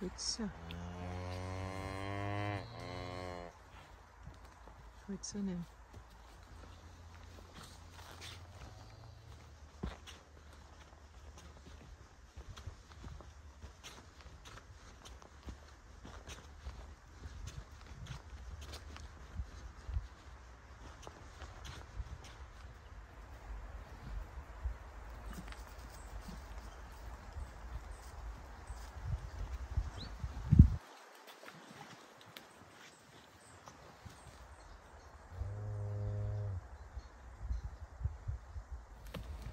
Schwitzer. Schwitzerinnen.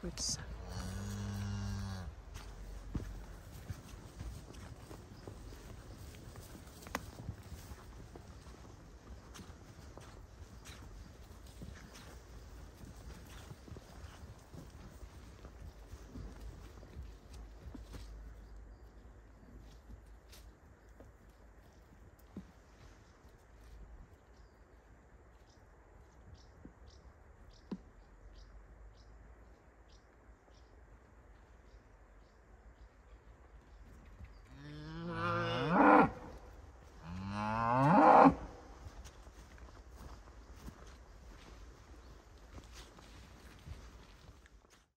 backwards.